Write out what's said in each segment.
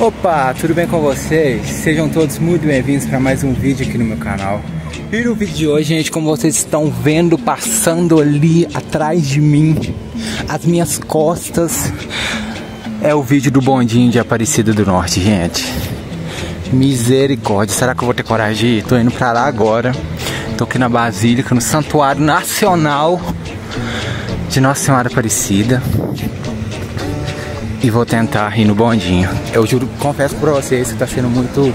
Opa, tudo bem com vocês? Sejam todos muito bem-vindos para mais um vídeo aqui no meu canal. E no vídeo de hoje, gente, como vocês estão vendo, passando ali atrás de mim, as minhas costas, é o vídeo do bondinho de Aparecida do Norte, gente. Misericórdia, será que eu vou ter coragem de ir? Tô indo pra lá agora. Tô aqui na Basílica, no Santuário Nacional de Nossa Senhora Aparecida e vou tentar ir no bondinho. Eu juro, confesso pra vocês que tá sendo muito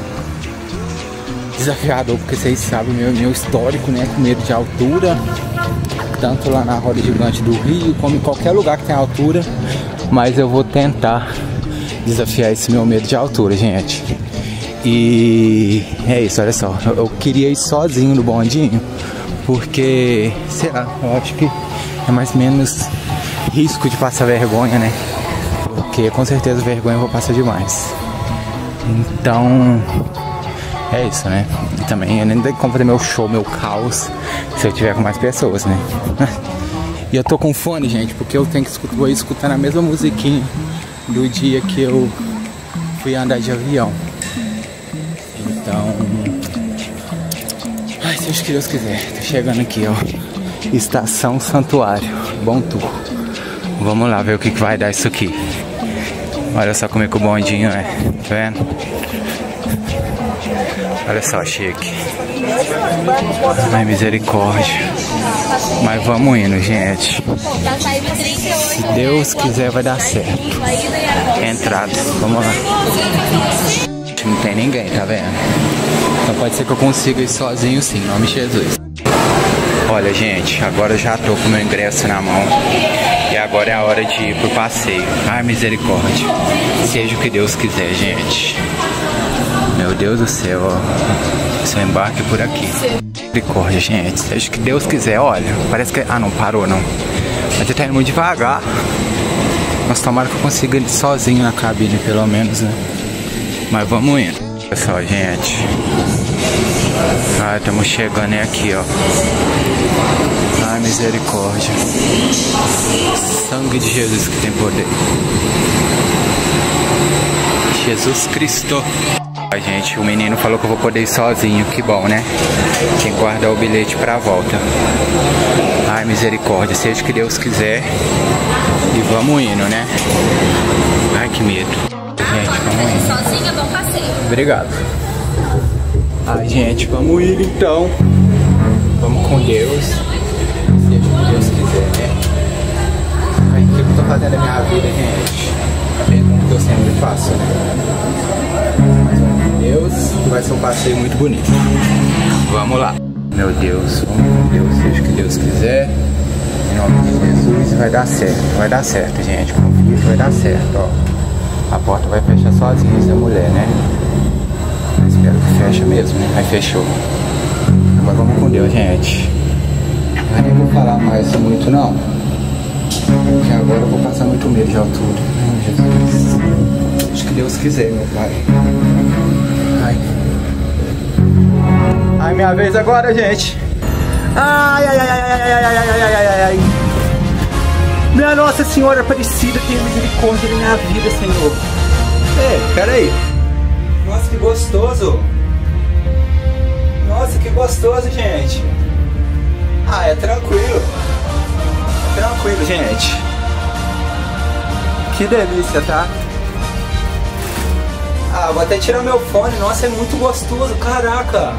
desafiador, porque vocês sabem meu, meu histórico, né? Com medo de altura, tanto lá na roda gigante do Rio, como em qualquer lugar que tem altura. Mas eu vou tentar desafiar esse meu medo de altura, gente. E é isso, olha só. Eu queria ir sozinho no bondinho, porque, sei lá, eu acho que é mais ou menos risco de passar vergonha, né? Porque com certeza vergonha eu vou passar demais. Então, é isso, né? E também eu nem dei como fazer meu show, meu caos, se eu tiver com mais pessoas, né? e eu tô com fone, gente, porque eu tenho que escutar, vou escutando a mesma musiquinha do dia que eu fui andar de avião. Então, ai, seja que Deus quiser, tô chegando aqui, ó. Estação Santuário, bom tour. Vamos lá ver o que, que vai dar isso aqui. Olha só como é que o bondinho é, tá vendo? Olha só, chique. Ai, misericórdia. Mas vamos indo, gente. Se Deus quiser, vai dar certo. Entrada, vamos lá. Não tem ninguém, tá vendo? Então pode ser que eu consiga ir sozinho sim, em nome de Jesus. Olha, gente, agora eu já tô com meu ingresso na mão. E agora é a hora de ir pro passeio. Ai, misericórdia. Seja o que Deus quiser, gente. Meu Deus do céu, ó. Seu embarque por aqui. Misericórdia, gente. Seja o que Deus quiser. Olha, parece que. Ah, não parou, não. Mas tá indo muito devagar. Mas tomara que eu consiga ir sozinho na cabine, pelo menos, né? Mas vamos indo. Pessoal, gente. Ah, estamos chegando aqui, ó. Ai, misericórdia. Sangue de Jesus que tem poder. Jesus Cristo. A gente, o menino falou que eu vou poder ir sozinho, que bom, né? Tem que guardar o bilhete pra volta. Ai, misericórdia, seja o que Deus quiser. E vamos indo, né? Ai, que medo. Gente, vamos indo. Sozinha, bom passeio. Obrigado. Ai, gente, vamos ir então. Vamos com Deus. Ai, o que eu tô fazendo na minha vida, gente? A pergunta que eu sempre faço, né? Mas com Deus vai ser um passeio muito bonito. Vamos lá. Meu Deus, Deus, seja o que Deus quiser. Em nome de Jesus vai dar certo. Vai dar certo, gente. Confia que vai dar certo, ó. A porta vai fechar sozinha essa mulher, né? Espero que feche mesmo, né? Aí fechou. Agora vamos com Deus, gente. Eu nem vou falar mais muito não. Porque agora eu vou passar muito medo de altura. Ai, Jesus. Acho que Deus quiser, meu pai. Ai. Ai, minha vez agora, gente. Ai, ai, ai, ai, ai, ai, ai, ai, ai, ai, ai. Minha Nossa Senhora Aparecida, tenha misericórdia da minha vida, Senhor. Ei, peraí. Nossa, que gostoso. Nossa, que gostoso, gente. Ah, é tranquilo. Tranquilo, gente. Que delícia, tá? Ah, vou até tirar meu fone. Nossa, é muito gostoso, caraca.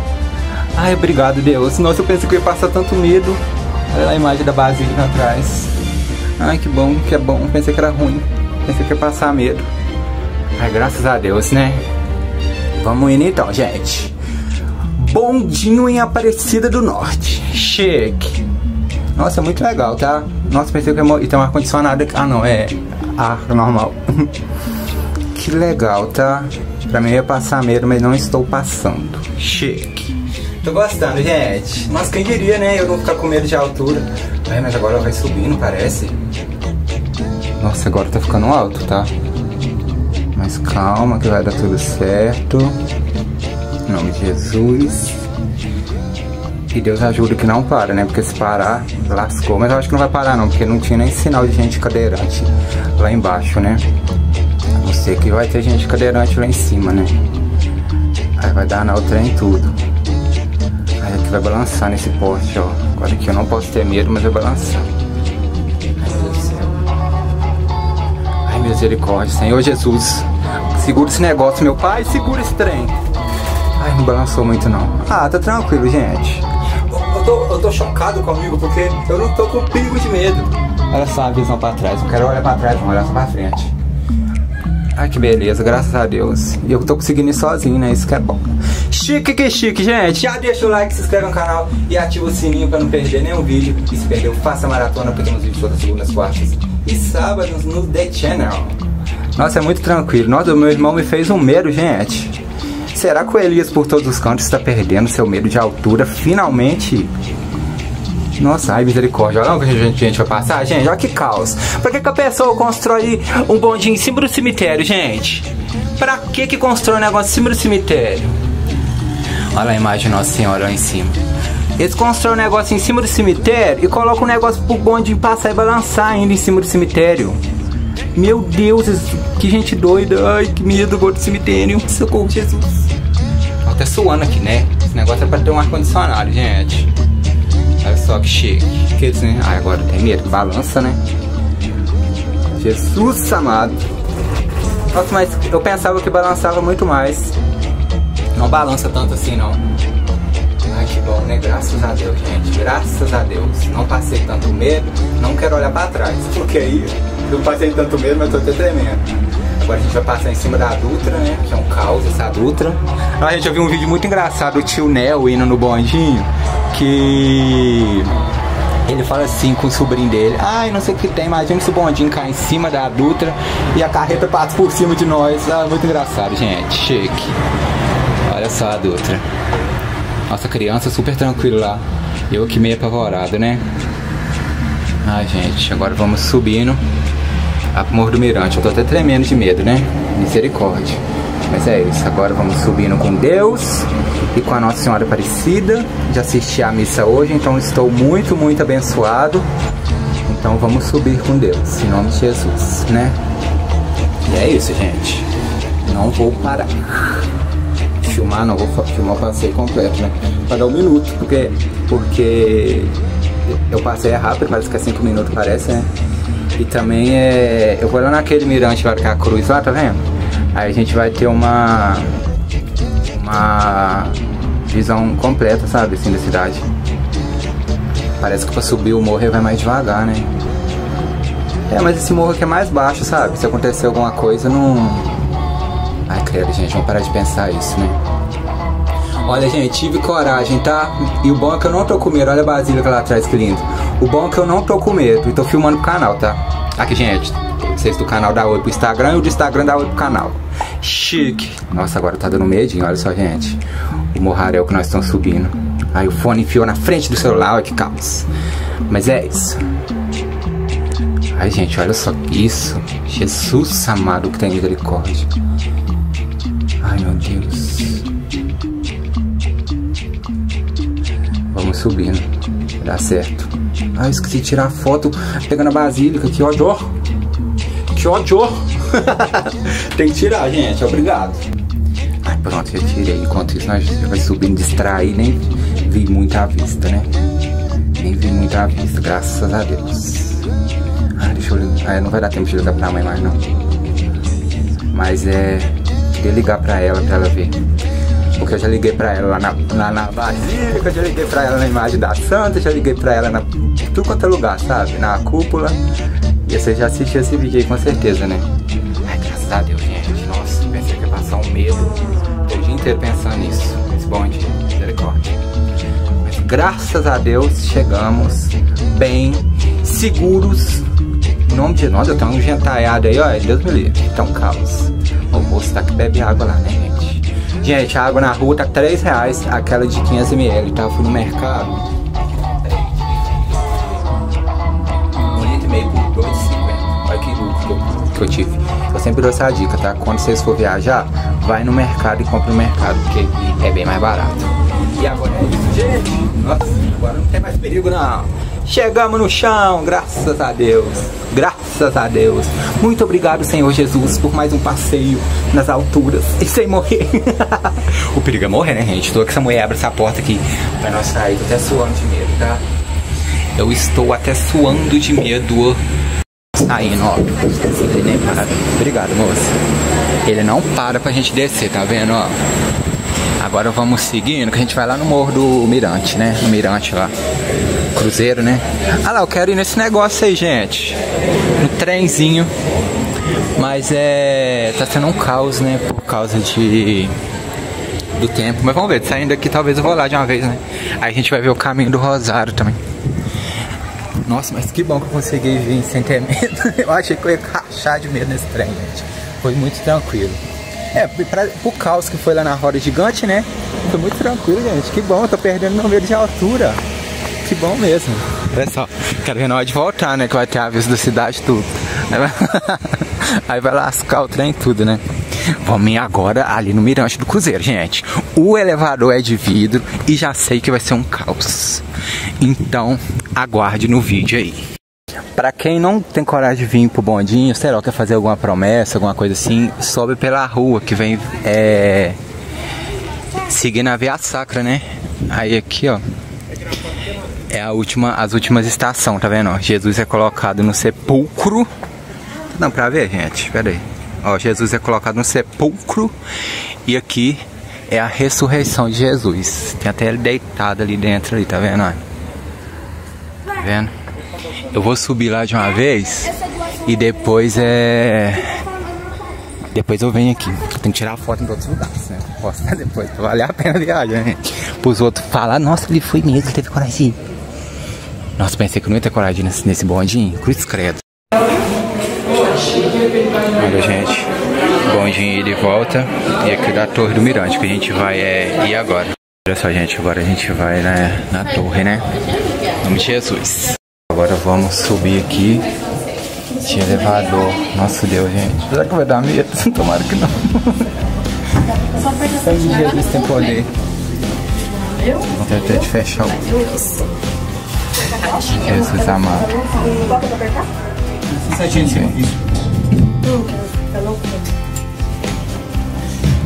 Ai, obrigado, Deus. Nossa, eu pensei que eu ia passar tanto medo. Olha a imagem da Basílica atrás. Ai, que bom, que é bom. Pensei que era ruim. Pensei que ia passar medo. Ai, graças a Deus, né? Vamos indo então, gente. Bondinho em Aparecida do Norte. Chique. Nossa, é muito legal, tá? Nossa, pensei que ia ter um ar-condicionado aqui. Ah, não, é ar normal. que legal, tá? Pra mim ia passar medo, mas não estou passando. Chique. Tô gostando, gente. Nossa, quem diria, né? Eu não ficar com medo de altura. É, mas agora vai subindo, parece. Nossa, agora tá ficando alto, tá? Mas calma que vai dar tudo certo. Em nome de Jesus. E Deus ajuda que não para, né? Porque se parar, lascou. Mas eu acho que não vai parar não, porque não tinha nem sinal de gente cadeirante lá embaixo, né? Não sei que vai ter gente cadeirante lá em cima, né? Aí vai dar na o trem tudo. Aí aqui vai balançar nesse poste, ó. Agora aqui eu não posso ter medo, mas vai balançar. Ai, misericórdia, Senhor Jesus. Segura esse negócio, meu pai, segura esse trem. Ai, não balançou muito não. Ah, tá tranquilo, gente. Eu tô, eu tô chocado comigo porque eu não tô com pingo de medo. Olha só a visão pra trás. Eu quero olhar pra trás, não olhar só pra frente. Ai, que beleza, graças a Deus. E eu tô conseguindo ir sozinho, né? Isso que é bom. Chique que chique, gente. Já deixa o like, se inscreve no canal e ativa o sininho pra não perder nenhum vídeo. E se perdeu, faça maratona, porque temos vídeos todas segundas, quartas e sábados no The Channel. Nossa, é muito tranquilo. Nossa, o meu irmão me fez um medo, gente. Será que o Elias por todos os cantos está perdendo seu medo de altura? Finalmente nossa, ai misericórdia, olha onde a gente, a gente vai passar, gente, olha que caos. Pra que, que a pessoa constrói um bondinho em cima do cemitério, gente? Pra que que constrói um negócio em cima do cemitério? Olha a imagem Nossa Senhora lá em cima. Eles constroem um negócio em cima do cemitério e colocam um negócio pro bondinho passar e balançar ainda em cima do cemitério. Meu Deus, que gente doida. Ai, que medo, vou do cemitério. Socorro, Jesus. Tô até suando aqui, né? Esse negócio é pra ter um ar-condicionado, gente. Olha só que chique. Que né? Ah, agora tem medo. Balança, né? Jesus amado. Nossa, mas eu pensava que balançava muito mais. Não balança tanto assim, não. Ai, que bom, né? Graças a Deus, gente. Graças a Deus. Não passei tanto medo. Não quero olhar pra trás. Porque aí eu passei tanto medo, mas tô até tremendo. Agora a gente vai passar em cima da Dutra, né? Que é um caos essa Dutra. A gente já viu um vídeo muito engraçado do tio Nel indo no bondinho que ele fala assim com o sobrinho dele: Ai, não sei o que tem, imagina se o bondinho cai em cima da Dutra e a carreta passa por cima de nós. Ah, muito engraçado, gente. Chique. Olha só a Dutra. Nossa criança super tranquilo lá. Eu aqui meio apavorado, né? Ai, gente, agora vamos subindo a Morro do Mirante. Eu tô até tremendo de medo, né? Misericórdia. Mas é isso, agora vamos subindo com Deus e com a Nossa Senhora Aparecida. Já assisti a missa hoje, então estou muito, muito abençoado. Então vamos subir com Deus, em nome de Jesus, né? E é isso, gente. Não vou parar. Filmar, não vou filmar o passeio completo, né? Para dar um minuto, porque, porque eu passei rápido, parece que é cinco minutos, parece, né? E também é. Eu vou lá naquele mirante lá que é a cruz lá, tá vendo? Aí a gente vai ter uma. Uma visão completa, sabe, assim, da cidade. Parece que pra subir o morro vai mais devagar, né? É, mas esse morro aqui é mais baixo, sabe? Se acontecer alguma coisa, não. Ai, credo, gente, vamos parar de pensar isso, né? Olha, gente, tive coragem, tá? E o bom é que eu não tô com medo. Olha a basílica lá atrás, que lindo. O bom é que eu não tô com medo. E tô filmando pro canal, tá? Aqui, gente. Vocês do canal da Oi pro Instagram e o do Instagram da Oi pro canal. Chique. Nossa, agora tá dando medinho. Olha só, gente. O morraréu que nós estamos subindo. Aí o fone enfiou na frente do celular. Olha que caos. Mas é isso. Ai, gente, olha só isso. Jesus amado que tem misericórdia. Ai, meu Deus. Vamos subindo. Dá certo. Ah, esqueci de tirar a foto pegando a basílica. Que ódio. Que ódio. Tem que tirar, gente. Obrigado. Ai, pronto, já tirei. Enquanto isso, nós já vai subindo, distrair. Nem vi muito à vista, né? Nem vi muito à vista, graças a Deus. Ah, deixa eu ligar. Ah, não vai dar tempo de ligar pra mãe mais, não. Mas é. Queria ligar pra ela, pra ela ver. Porque eu já liguei pra ela lá na, lá na Basílica, já liguei pra ela na imagem da Santa, já liguei pra ela na tudo quanto é lugar, sabe? Na cúpula. E você já assistiu esse vídeo aí com certeza, né? Ai, graças a Deus, gente. Nossa, pensei que ia passar um medo. O dia inteiro pensando nisso. Esse bonde, misericórdia. Mas graças a Deus chegamos bem, seguros. Em nome de nós, eu tenho um gentaiado aí, ó. Deus me livre. Um caos. O moço tá que bebe água lá, né, gente? A água na rua tá 3 reais, aquela de 500ml, tá? Eu fui no mercado. Litro meio por 2,50. Olha que lucro que eu, que eu tive. Eu sempre dou essa dica, tá? Quando vocês for viajar, vai no mercado e compra no mercado, porque é bem mais barato. E agora é isso, gente. Nossa, agora não tem mais perigo não. Chegamos no chão, graças a Deus. Graças a Deus. Muito obrigado, Senhor Jesus, por mais um passeio nas alturas e sem morrer. o perigo é morrer, né, gente? Tô que essa mulher abre essa porta aqui pra nós sair. Tô até suando de medo, tá? Eu estou até suando de medo. Saindo, ó. Ele nem para. Obrigado, moça. Ele não para pra gente descer, tá vendo, ó? Agora vamos seguindo, que a gente vai lá no Morro do Mirante, né? No Mirante lá. Cruzeiro, né? Ah lá, eu quero ir nesse negócio aí, gente. No trenzinho. Mas é. tá sendo um caos, né? Por causa de. Do tempo. Mas vamos ver, saindo daqui talvez eu vou lá de uma vez, né? Aí a gente vai ver o caminho do Rosário também. Nossa, mas que bom que eu consegui vir sem ter medo. Eu achei que eu ia rachar de medo nesse trem, gente. Foi muito tranquilo. É, pra, pro caos que foi lá na roda gigante, né? Foi muito tranquilo, gente. Que bom, eu tô perdendo meu medo de altura. Que bom mesmo. Olha só, quero ver na hora de voltar, né? Que vai ter a vista da cidade tudo. Aí vai, Aí vai lascar o trem tudo, né? Vamos ir agora ali no Mirante do Cruzeiro, gente. O elevador é de vidro e já sei que vai ser um caos. Então, aguarde no vídeo aí. Pra quem não tem coragem de vir pro bondinho, sei lá, quer fazer alguma promessa, alguma coisa assim, sobe pela rua que vem é, seguindo a Via Sacra, né? Aí aqui, ó, é a última, as últimas estações, tá vendo? Jesus é colocado no sepulcro. Não, pra ver, gente, pera aí. Ó, Jesus é colocado no sepulcro e aqui é a ressurreição de Jesus. Tem até ele deitado ali dentro, ali, tá vendo? Tá vendo? Eu vou subir lá de uma vez e depois é. Depois eu venho aqui. Tem que tirar foto em outros lugares, né? Posso depois, pra valer a pena a viagem, né? Pros outros falar, nossa, ele foi mesmo, teve coragem. Nossa, pensei que eu não ia ter coragem nesse, nesse bondinho. Cruz credo. Olha, gente. Bondinho ida e volta. E aqui da Torre do Mirante, que a gente vai é, ir agora. Olha só, gente. Agora a gente vai né, na torre, né? Em nome de Jesus. Agora vamos subir aqui. De elevador. Nossa Deus, gente. Será que vai dar medo? Tomara que não. Sangue de Jesus tem poder. Vou tentar de fechar o. Jesus amado.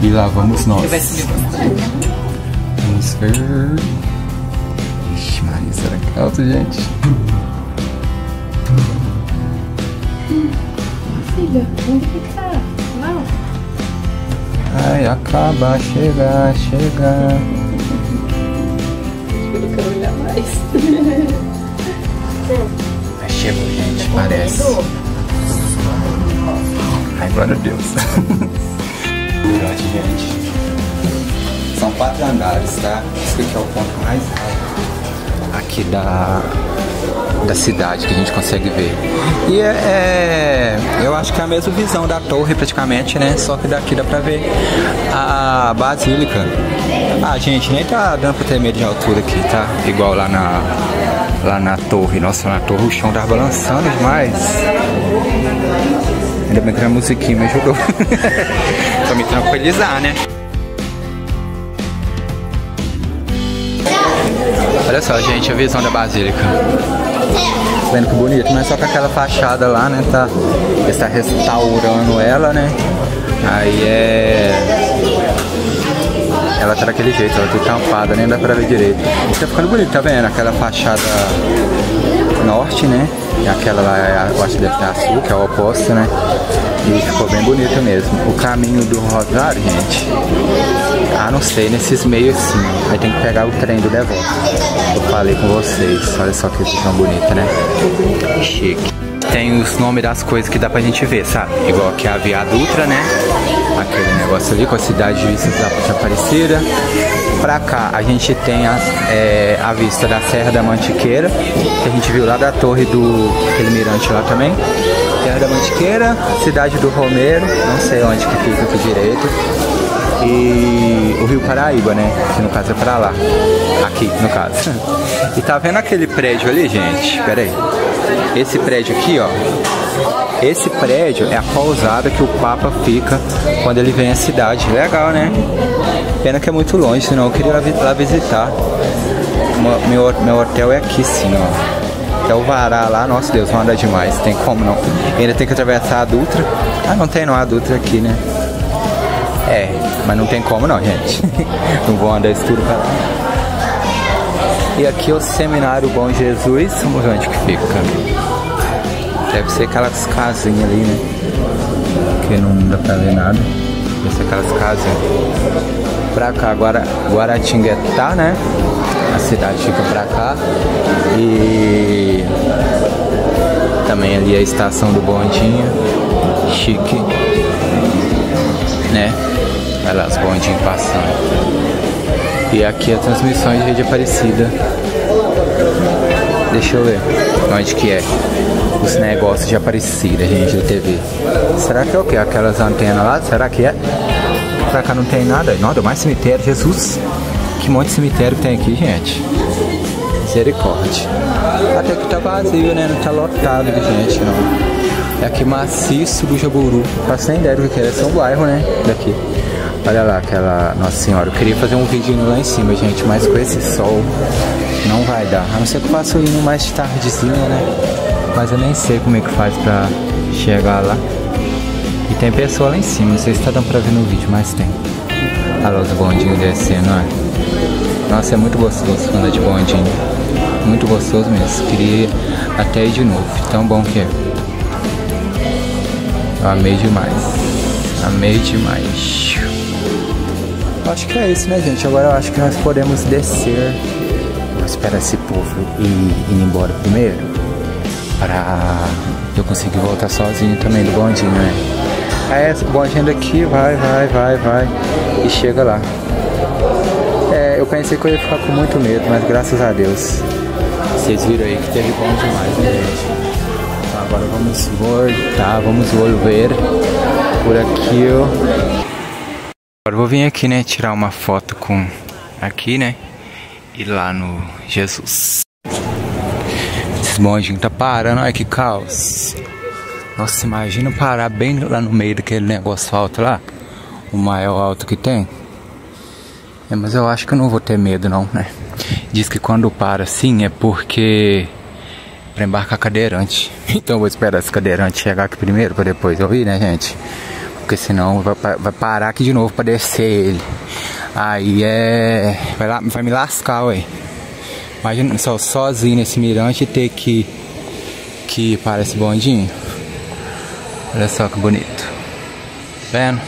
E lá vamos nós. Vamos ver. Ixi, Maria, será que é alto, gente? Filha, onde que tá? Não. Ai, acaba, chega, chega. Olhar mais. Chegou, gente, parece. Ai, glória a Deus. Mirante, gente. São quatro andares, tá? Esse aqui é o ponto mais alto aqui da, da cidade que a gente consegue ver. E é, é- eu acho que é a mesma visão da torre praticamente, né? Só que daqui dá pra ver a basílica. Ah, gente, nem tá dando pra ter medo de altura aqui, tá? Igual lá na, lá na torre. Nossa, na torre o chão tava balançando demais. Ainda bem que a musiquinha me ajudou. pra me tranquilizar, né? Olha só, gente, a visão da Basílica. Tá Vendo que bonito, mas só com aquela fachada lá, né? Tá, está restaurando ela, né? Aí é. Ela tá daquele jeito, ela tá tampada, nem dá pra ver direito. Tá ficando bonito, tá vendo? Aquela fachada norte, né? Aquela lá, é, eu acho que deve ter azul, que é o oposto, né? E ficou bem bonito mesmo. O caminho do Rosário, gente. Ah, não sei, nesses meios assim. Aí tem que pegar o trem do De Volta. Eu falei com vocês. Olha só que visão bonita, né? Chique. Tem os nomes das coisas que dá pra gente ver, sabe? Igual aqui a Via Dutra, né? Aquele negócio ali com a cidade de Vista da Aparecida. Pra cá a gente tem a, é, a vista da Serra da Mantiqueira, que a gente viu lá da torre do aquele mirante lá também. Serra da Mantiqueira, cidade do Romeiro, não sei onde que fica aqui direito. E o Rio Paraíba, né? Que no caso é pra lá. Aqui, no caso. E tá vendo aquele prédio ali, gente? Pera aí. Esse prédio aqui, ó. Esse prédio é a pousada que o Papa fica quando ele vem à cidade. Legal, né? Pena que é muito longe, senão eu queria lá vi- lá visitar. Meu, meu hotel é aqui sim, ó. até o Vará lá. Nossa, Deus, não anda demais. Tem como não. Ainda tem que atravessar a Dutra. Ah, não tem não a Dutra aqui, né? É, mas não tem como não, gente. não vou andar tudo pra lá. E aqui é o Seminário Bom Jesus. Vamos ver onde que fica. Deve ser aquelas casinhas ali, né? Que não dá pra ver nada. Deve ser aquelas casinhas. Pra cá, agora Guaratinguetá, né? A cidade fica pra cá. E também ali a estação do bondinho. Chique. Né? Olha bondinhos passando. E aqui a transmissão de rede Aparecida. Deixa eu ver onde que é os negócios de Aparecida, gente, da TV. Será que é o que? Aquelas antenas lá? Será que é? Pra cá não tem nada. Deu mais cemitério, Jesus. Que monte de cemitério tem aqui, gente. Misericórdia. Até que tá vazio, né? Não tá lotado de gente, não. É aqui maciço do Jaburu. Faço nem ideia do que é. É só um bairro, né? Daqui. Olha lá aquela Nossa Senhora. Eu queria fazer um vídeo lá em cima, gente, mas com esse sol não vai dar. A não ser que eu faça indo mais tardezinha, né? Mas eu nem sei como é que faz pra chegar lá. E tem pessoa lá em cima, não sei se tá dando pra ver no vídeo, mas tem. Olha lá os bondinhos descendo, olha. Nossa, é muito gostoso andar de bondinho. Muito gostoso mesmo. Queria até ir de novo. Tão bom que é. Eu amei demais. Amei demais. Acho que é isso, né, gente? Agora eu acho que nós podemos descer. Vou esperar esse povo ir, ir embora primeiro. Pra eu conseguir voltar sozinho também do bondinho, né? Aí o bondinho daqui vai, vai, vai, vai. E chega lá. É, eu pensei que eu ia ficar com muito medo, mas graças a Deus. Vocês viram aí que teve bom demais, né, gente? Então agora vamos voltar, vamos volver por aqui, ó. Agora vou vir aqui, né, tirar uma foto com aqui, né, e lá no Jesus. Esses bondinhos tá parando, olha que caos. Nossa, imagina parar bem lá no meio daquele negócio alto lá, o maior alto que tem. É, mas eu acho que eu não vou ter medo não, né. Diz que quando para assim é porque para embarcar cadeirante. Então vou esperar esse cadeirante chegar aqui primeiro para depois eu ir, né, gente? Porque senão vai, vai parar aqui de novo pra descer ele. Aí é. Vai, lá, vai me lascar, ué. Imagina só sozinho nesse mirante ter que. que para esse bondinho. Olha só que bonito. Tá vendo?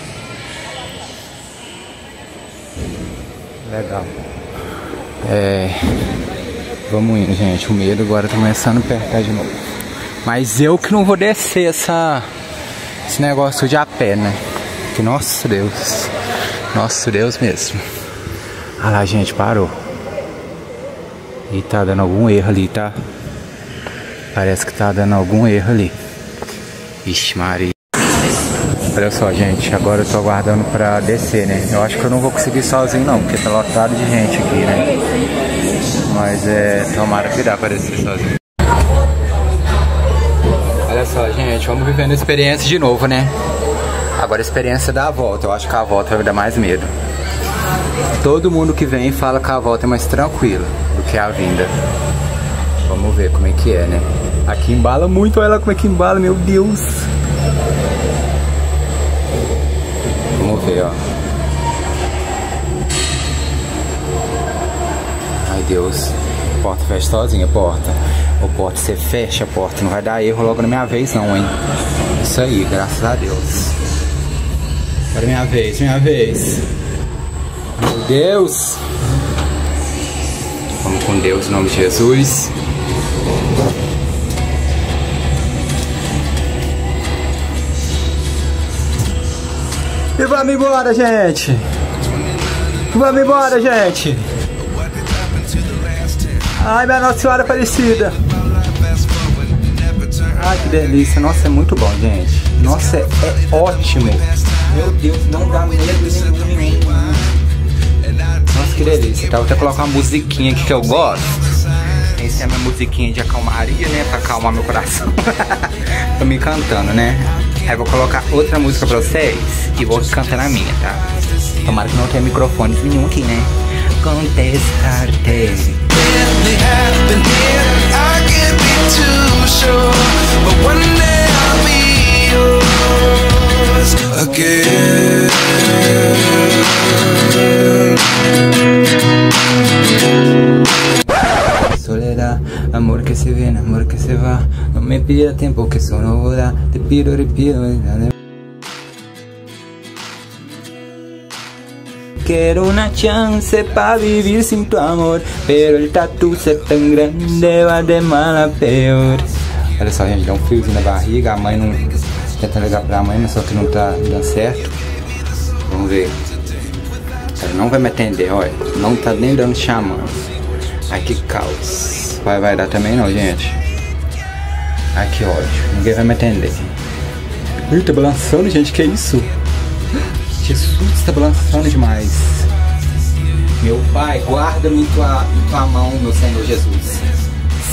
Legal. É. Vamos indo, gente. O medo agora tá começando a apertar de novo. Mas eu que não vou descer essa esse negócio de a pé, né? Que nossa Deus. Nosso Deus mesmo. Ah lá, gente, parou. E tá dando algum erro ali, tá? Parece que tá dando algum erro ali. Vixe, Maria. Olha só, gente, agora eu tô aguardando pra descer, né? Eu acho que eu não vou conseguir sozinho não, porque tá lotado de gente aqui, né? Mas é, tomara que dá pra descer sozinho. Olha só, gente, vamos vivendo a experiência de novo, né? Agora a experiência da volta, eu acho que a volta vai dar mais medo. Todo mundo que vem fala que a volta é mais tranquila do que a vinda. Vamos ver como é que é, né? Aqui embala muito, olha como é que embala, meu Deus. Vamos ver, ó. Ai, Deus. Porta fecha sozinha, porta. O porta, você fecha a porta, não vai dar erro logo na minha vez não, hein? Isso aí, graças a Deus. Agora é minha vez, minha vez. Meu Deus. Vamos com Deus, em nome de Jesus. E vamos embora, gente. Vamos embora, gente. Ai, minha Nossa Senhora Aparecida. Ai, que delícia. Nossa, é muito bom, gente. Nossa, é, ótimo. Meu Deus, não dá medo nenhum. Nossa, que delícia. Tá, vou até colocar uma musiquinha aqui que eu gosto. Essa é a minha musiquinha de acalmaria, né? Pra acalmar meu coração. Tô me cantando, né? Aí vou colocar outra música pra vocês e vou cantar a minha, tá? Tomara que não tenha microfone nenhum aqui, né? Contestar-te. Soledad, amor que se viene, amor que se va. No me pida tiempo que solo voda Te pido, repito, pido. Quiero una chance para vivir sin tu amor, pero el tatu é tão grande vai de mal a pior. Olha só, gente, dá um friozinho na barriga, a mãe não tenta ligar pra mãe, mas só que não tá dando certo. Vamos ver. Ela não vai me atender, olha. Não tá nem dando chamando. Ai que caos. Vai, vai dar também não, gente. Ai que ódio. Ninguém vai me atender. Ih, tá balançando, gente. Que isso? Jesus, tá balançando demais. Meu Pai, guarda-me em tua, em tua mão, meu Senhor Jesus.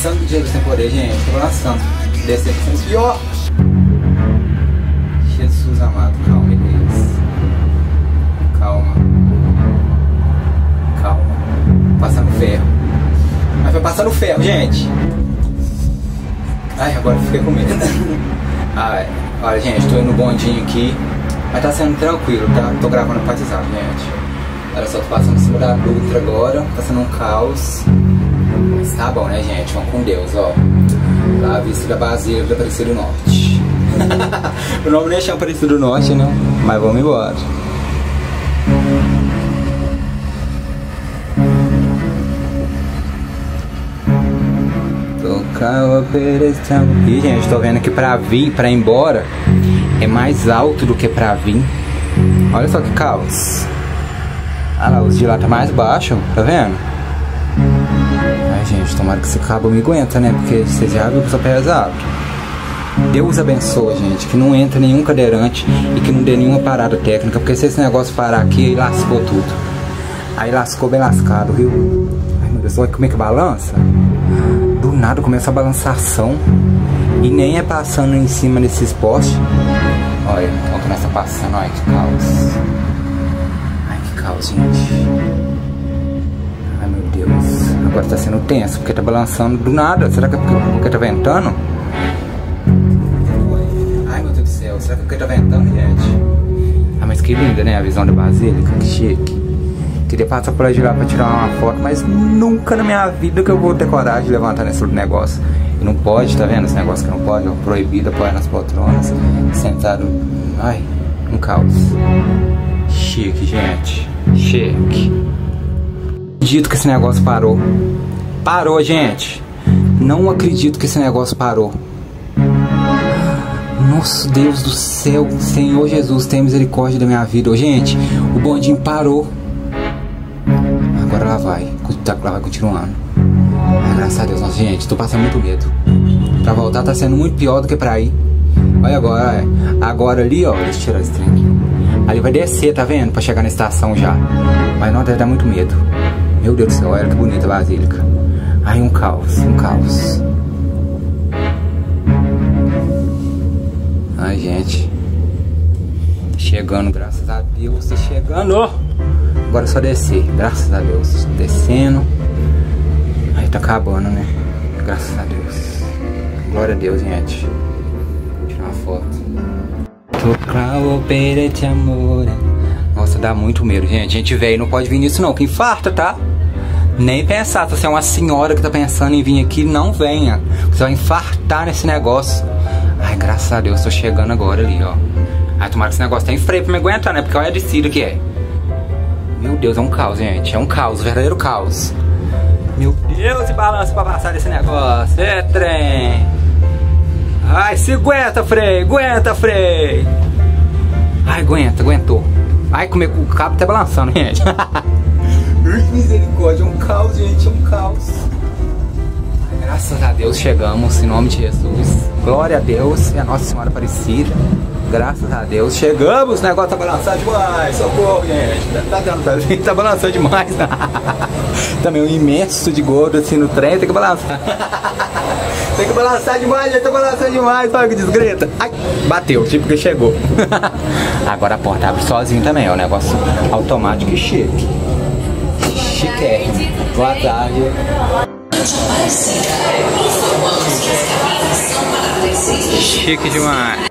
Sangue de Jesus tem poder, gente. Tá balançando. Descendo pior. Jesus amado, calma, Deus. Calma. Calma. Passando ferro. Mas vai passando ferro, gente. Ai, agora eu fiquei com medo. Ai, olha, gente, tô indo no bondinho aqui. Mas tá sendo tranquilo, tá? Tô gravando pra WhatsApp, gente. Olha só, tô passando em cima da Dutra agora. Tá sendo um caos. Mas tá bom, né, gente? Vamos com Deus, ó. Lá a vista da Aparecida do Norte. o nome nem chama Aparecida do Norte, né? Mas vamos embora. Tocava pereção. E gente, tô vendo que pra vir, pra ir embora, é mais alto do que pra vir. Olha só que caos. Ah lá, os de lá tá mais baixo, tá vendo? Ai gente, tomara que esse cabo me aguenta, né? Porque vocês já viram que eu sou pesado. Deus abençoe, gente, que não entra nenhum cadeirante e que não dê nenhuma parada técnica, porque se esse negócio parar aqui, aí lascou tudo. Aí lascou bem lascado, viu? Ai meu Deus, olha como é que balança. Do nada começa a balançação e nem é passando em cima desses postes. Olha, então começa passando, olha que caos. Ai que caos, gente. Ai meu Deus. Agora tá sendo tenso, porque tá balançando do nada. Será que é porque, porque tá ventando? Ai meu Deus do céu, será que é porque tá ventando, gente? Ah, mas que linda, né? A visão da Basílica, que chique. Queria passar por lá de lá pra tirar uma foto, mas nunca na minha vida que eu vou ter coragem de levantar nesse negócio. E não pode, tá vendo? Esse negócio que não pode, ó, proibido apoiar nas poltronas, sentado. Ai, um caos. Chique, gente. Chique. Acredito que esse negócio parou. Parou, gente. Não acredito que esse negócio parou. Nosso Deus do céu, Senhor Jesus, tem misericórdia da minha vida. Gente, o bondinho parou. Agora lá vai. Lá vai continuando. Graças a Deus, nossa gente, tô passando muito medo. Pra voltar tá sendo muito pior do que pra ir. Olha agora, olha. agora ali, ó, deixa eu tirar esse trem aqui. Ali vai descer, tá vendo? Pra chegar na estação já. Mas não, deve dar muito medo. Meu Deus do céu, olha que bonita a basílica. Ai, um caos, um caos. Ai, gente. Chegando, graças a Deus, tá chegando. Agora é só descer, graças a Deus. Descendo. Tá acabando, né? Graças a Deus. Glória a Deus, gente. Vou tirar uma foto. Tocava perete amor. Nossa, dá muito medo, gente. Gente velho não pode vir nisso não, que infarta, tá? Nem pensar, se você é uma senhora que tá pensando em vir aqui, não venha. Você vai infartar nesse negócio. Ai, graças a Deus, tô chegando agora ali, ó. Ai, tomara que esse negócio tem freio pra me aguentar, né? Porque olha a descida que é. Meu Deus, é um caos, gente. É um caos, verdadeiro caos. Deus, e balança pra passar desse negócio. É trem. Ai, se aguenta, Frei. Aguenta, Frei. Ai, aguenta, aguentou. Ai, é que o cabo tá balançando, gente. Misericórdia, é um caos, gente. É um caos. Graças a Deus chegamos, em nome de Jesus. Glória a Deus e a Nossa Senhora Aparecida. Graças a Deus chegamos, o negócio tá balançando demais. Socorro, gente. Tá, dando, tá, tá balançando demais. Também um imenso de gordo assim no trem, tem que balançar. tem que balançar demais, gente. Tá balançando demais. Olha que desgreta. Ai, bateu, tipo que chegou. Agora a porta abre sozinho também, é um negócio automático e chique. Chiquérrimo. Boa tarde. Chique demais.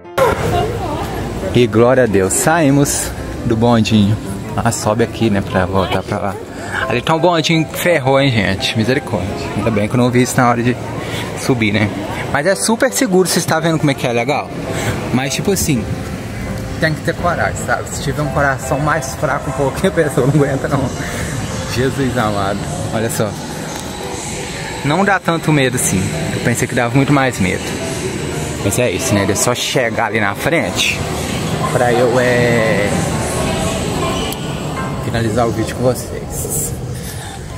E glória a Deus, saímos do bondinho. Ah, sobe aqui, né, pra voltar pra lá. Ali tá um bondinho que ferrou, hein, gente. Misericórdia. Ainda bem que eu não vi isso na hora de subir, né? Mas é super seguro, você está vendo como é que é legal? Mas, tipo assim, tem que ter coragem, sabe? Se tiver um coração mais fraco um pouquinho, a pessoa não aguenta, não. Jesus amado. Olha só. Não dá tanto medo assim. Eu pensei que dava muito mais medo. Mas é isso, né? É só chegar ali na frente pra eu é finalizar o vídeo com vocês.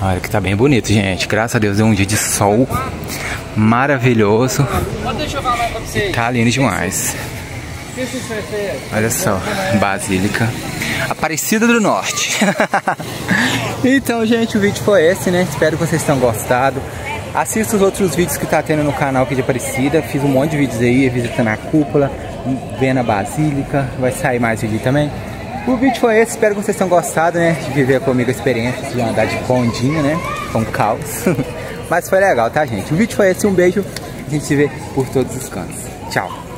Olha que tá bem bonito, gente. Graças a Deus é um dia de sol maravilhoso. E tá lindo demais. Olha só, Basílica Aparecida do Norte. então, gente, o vídeo foi esse, né? Espero que vocês tenham gostado. Assista os outros vídeos que tá tendo no canal aqui de Aparecida. Fiz um monte de vídeos aí, visitando a cúpula, vendo a Basílica. Vai sair mais vídeo também. O vídeo foi esse, espero que vocês tenham gostado, né? De viver comigo a experiência de andar de bondinho, né? Com caos. Mas foi legal, tá, gente? O vídeo foi esse, um beijo. A gente se vê por todos os cantos. Tchau.